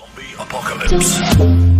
Zombie apocalypse.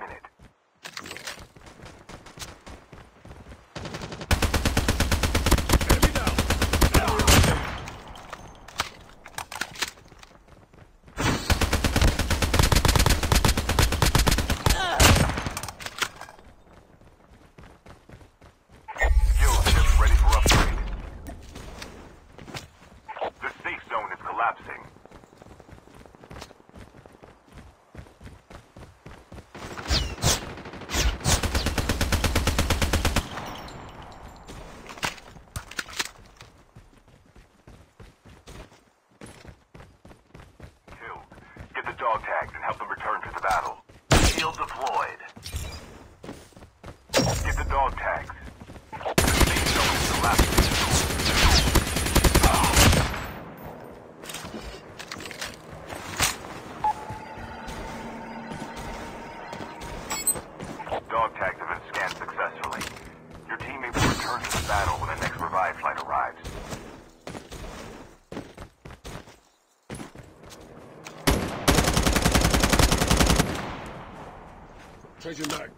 Dog tags and help them return to the battle. Shield deployed. Tracing back.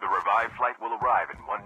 The revived flight will arrive in one